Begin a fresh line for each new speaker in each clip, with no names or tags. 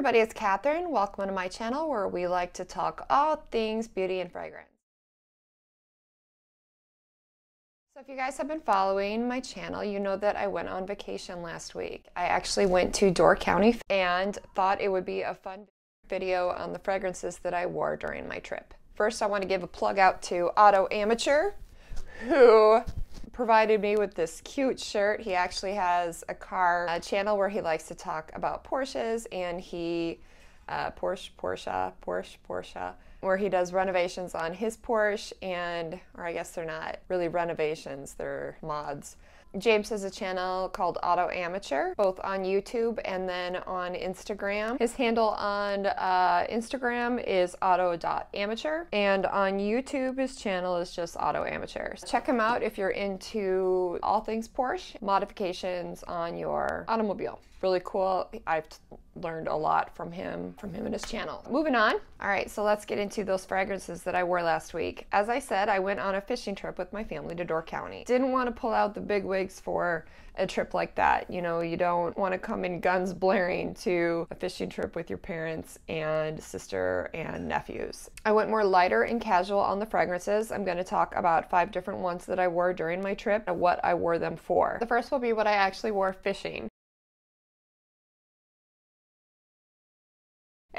everybody, it's Katherine. Welcome to my channel where we like to talk all things beauty and fragrance. So if you guys have been following my channel, you know that I went on vacation last week. I actually went to Door County and thought it would be a fun video on the fragrances that I wore during my trip. First, I want to give a plug out to Auto Amateur, who provided me with this cute shirt. He actually has a car a channel where he likes to talk about Porsches and he uh, Porsche, Porsche, Porsche, Porsche, where he does renovations on his Porsche and, or I guess they're not really renovations, they're mods James has a channel called Auto Amateur, both on YouTube and then on Instagram. His handle on uh, Instagram is auto.amateur, and on YouTube, his channel is just Auto Amateur. Check him out if you're into all things Porsche, modifications on your automobile. Really cool. I've learned a lot from him, from him and his channel. Moving on. All right, so let's get into those fragrances that I wore last week. As I said, I went on a fishing trip with my family to Door County. Didn't want to pull out the big wigs for a trip like that. You know, you don't want to come in guns blaring to a fishing trip with your parents and sister and nephews. I went more lighter and casual on the fragrances. I'm going to talk about five different ones that I wore during my trip and what I wore them for. The first will be what I actually wore fishing.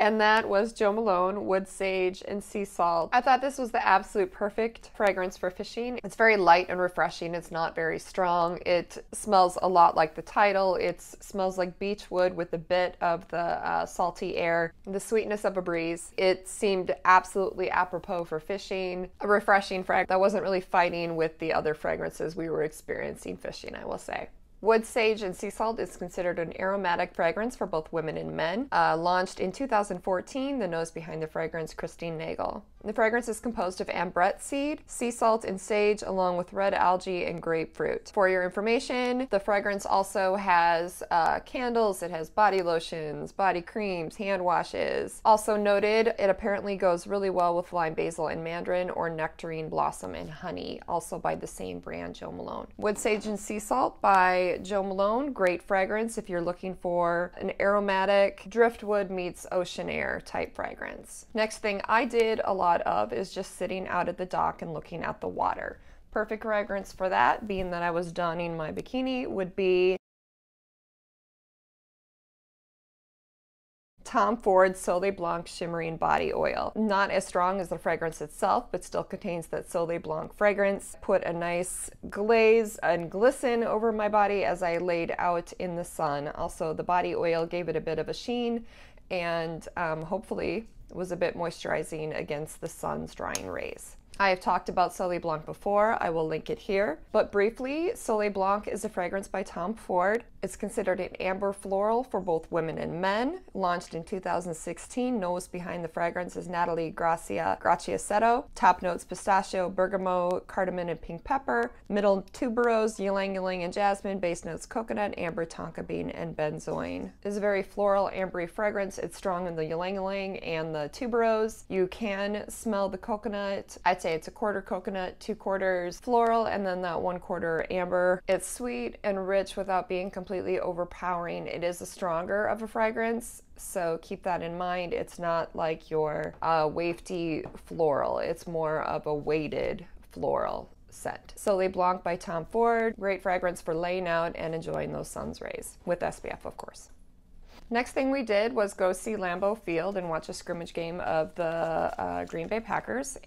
And that was Jo Malone Wood Sage and Sea Salt. I thought this was the absolute perfect fragrance for fishing. It's very light and refreshing. It's not very strong. It smells a lot like the title. It smells like beech wood with a bit of the uh, salty air, the sweetness of a breeze. It seemed absolutely apropos for fishing. A refreshing fragrance that wasn't really fighting with the other fragrances we were experiencing fishing, I will say. Wood sage and sea salt is considered an aromatic fragrance for both women and men. Uh, launched in 2014, the nose behind the fragrance, Christine Nagel. The fragrance is composed of ambrette seed, sea salt, and sage, along with red algae and grapefruit. For your information, the fragrance also has uh, candles, it has body lotions, body creams, hand washes. Also noted, it apparently goes really well with lime basil and mandarin or nectarine blossom and honey, also by the same brand, Jo Malone. Wood sage and sea salt by Jo Malone, great fragrance if you're looking for an aromatic driftwood meets ocean air type fragrance. Next thing I did a lot lot of is just sitting out at the dock and looking at the water. Perfect fragrance for that, being that I was donning my bikini, would be Tom Ford Soleil Blanc Shimmering Body Oil. Not as strong as the fragrance itself, but still contains that Soleil Blanc fragrance. Put a nice glaze and glisten over my body as I laid out in the sun. Also, the body oil gave it a bit of a sheen and um, hopefully was a bit moisturizing against the sun's drying rays. I have talked about Soleil Blanc before, I will link it here. But briefly, Soleil Blanc is a fragrance by Tom Ford. It's considered an amber floral for both women and men. Launched in 2016, nose behind the fragrance is Nathalie Gracia Graciosetto. Top notes pistachio, bergamot, cardamom, and pink pepper. Middle tuberose, ylang ylang, and jasmine. Base notes coconut, amber, tonka bean, and benzoin. It's a very floral, ambery fragrance. It's strong in the ylang ylang and the tuberose. You can smell the coconut. I'd say it's a quarter coconut, two quarters floral, and then that one quarter amber. It's sweet and rich without being completely overpowering. It is a stronger of a fragrance, so keep that in mind. It's not like your uh, wafty floral, it's more of a weighted floral scent. Soleil Blanc by Tom Ford, great fragrance for laying out and enjoying those sun's rays, with SPF of course. Next thing we did was go see Lambeau Field and watch a scrimmage game of the uh, Green Bay Packers.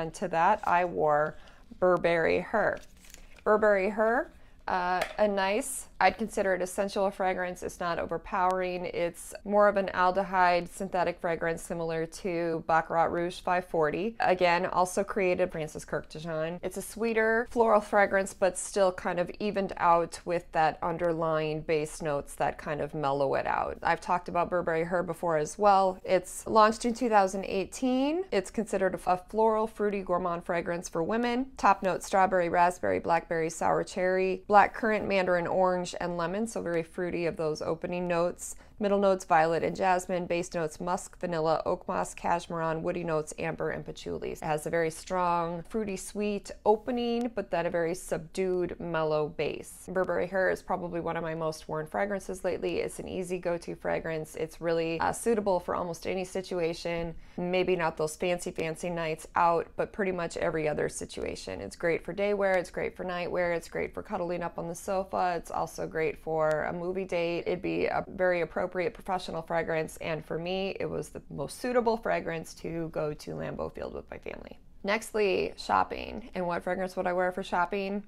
And to that, I wore Burberry Her. Burberry Her, uh, a nice I'd consider it essential fragrance. It's not overpowering. It's more of an aldehyde synthetic fragrance similar to Baccarat Rouge 540. Again, also created Francis Kurkdjian. It's a sweeter floral fragrance, but still kind of evened out with that underlying base notes that kind of mellow it out. I've talked about Burberry Her before as well. It's launched in 2018. It's considered a floral, fruity, gourmand fragrance for women. Top notes strawberry, raspberry, blackberry, sour cherry, black currant, mandarin orange, orange and lemon, so very fruity of those opening notes. Middle notes violet and jasmine, base notes musk, vanilla, oak moss, cashmere, woody notes amber and patchouli. It has a very strong, fruity, sweet opening, but then a very subdued, mellow base. Burberry Her is probably one of my most worn fragrances lately. It's an easy go-to fragrance. It's really uh, suitable for almost any situation. Maybe not those fancy, fancy nights out, but pretty much every other situation. It's great for day wear. It's great for night wear. It's great for cuddling up on the sofa. It's also great for a movie date. It'd be a very appropriate appropriate professional fragrance, and for me, it was the most suitable fragrance to go to Lambeau Field with my family. Nextly, shopping. And what fragrance would I wear for shopping?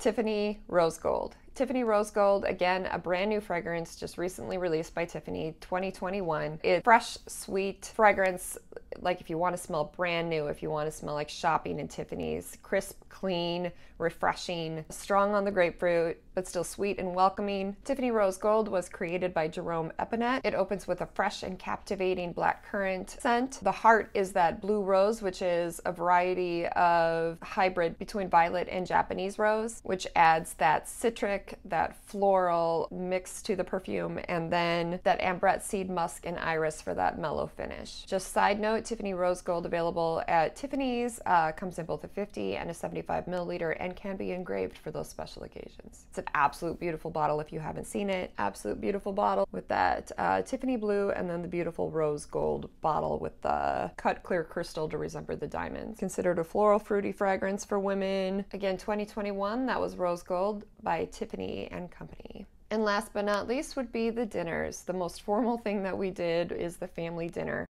Tiffany Rose Gold. Tiffany Rose Gold, again, a brand new fragrance just recently released by Tiffany 2021. It's fresh, sweet fragrance, like if you want to smell brand new, if you want to smell like shopping in Tiffany's, crisp, clean, refreshing, strong on the grapefruit, but still sweet and welcoming. Tiffany Rose Gold was created by Jerome Epinette. It opens with a fresh and captivating black currant scent. The heart is that blue rose, which is a variety of hybrid between violet and Japanese rose, which adds that citric, that floral mix to the perfume, and then that ambrette seed musk and iris for that mellow finish. Just side note, Tiffany Rose Gold available at Tiffany's, uh, comes in both a 50 and a 75 milliliter and can be engraved for those special occasions. It's an absolute beautiful bottle if you haven't seen it. Absolute beautiful bottle with that uh, Tiffany blue and then the beautiful rose gold bottle with the cut clear crystal to resemble the diamonds. Considered a floral fruity fragrance for women. Again, 2021, that was rose gold by Tiffany and Company. And last but not least would be the dinners. The most formal thing that we did is the family dinner.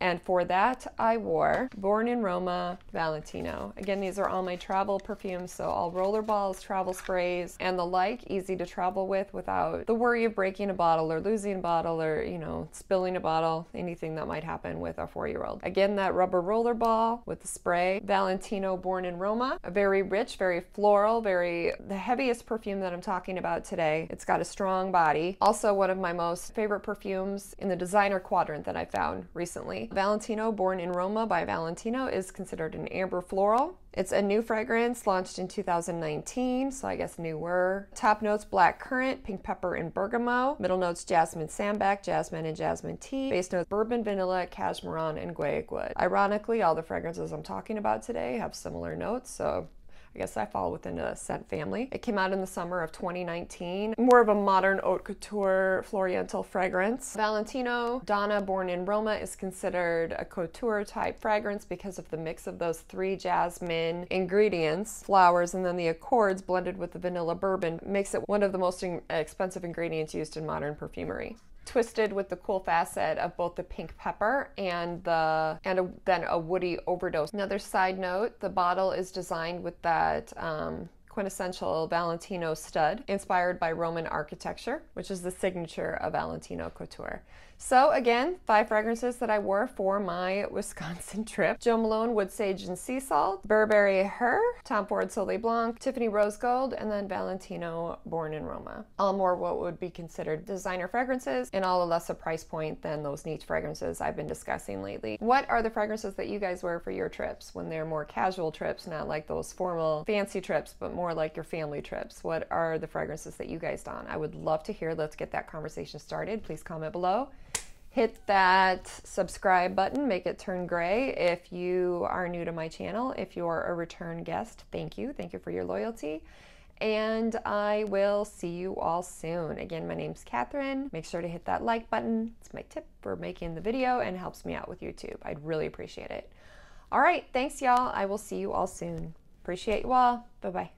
And for that, I wore Born in Roma Valentino. Again, these are all my travel perfumes, so all roller balls, travel sprays, and the like, easy to travel with without the worry of breaking a bottle or losing a bottle or, you know, spilling a bottle, anything that might happen with a four year old. Again, that rubber roller ball with the spray, Valentino Born in Roma, a very rich, very floral, very the heaviest perfume that I'm talking about today. It's got a strong body. Also, one of my most favorite perfumes in the designer quadrant that I found recently. Valentino Born in Roma by Valentino is considered an amber floral. It's a new fragrance launched in 2019, so I guess newer. Top notes black currant, pink pepper, and bergamot. Middle notes jasmine sambac, jasmine, and jasmine tea. Base notes bourbon, vanilla, cashmere, and guaiac wood. Ironically, all the fragrances I'm talking about today have similar notes, so I guess I fall within a scent family. It came out in the summer of 2019. More of a modern haute couture floriental fragrance. Valentino Donna Born in Roma is considered a couture type fragrance because of the mix of those three jasmine ingredients, flowers, and then the accords blended with the vanilla bourbon makes it one of the most expensive ingredients used in modern perfumery twisted with the cool facet of both the pink pepper and the and a, then a woody overdose. Another side note: the bottle is designed with that um, quintessential Valentino stud inspired by Roman architecture, which is the signature of Valentino Couture. So again, five fragrances that I wore for my Wisconsin trip. Jo Malone Wood Sage and Sea Salt, Burberry Her, Tom Ford Soleil Blanc, Tiffany Rose Gold, and then Valentino Born in Roma. All more what would be considered designer fragrances and all a lesser price point than those niche fragrances I've been discussing lately. What are the fragrances that you guys wear for your trips when they're more casual trips, not like those formal fancy trips, but more like your family trips? What are the fragrances that you guys don? I would love to hear. Let's get that conversation started. Please comment below hit that subscribe button, make it turn gray. If you are new to my channel, if you're a return guest, thank you. Thank you for your loyalty. And I will see you all soon. Again, my name's Katherine. Make sure to hit that like button. It's my tip for making the video and helps me out with YouTube. I'd really appreciate it. All right, thanks y'all. I will see you all soon. Appreciate you all. Bye-bye.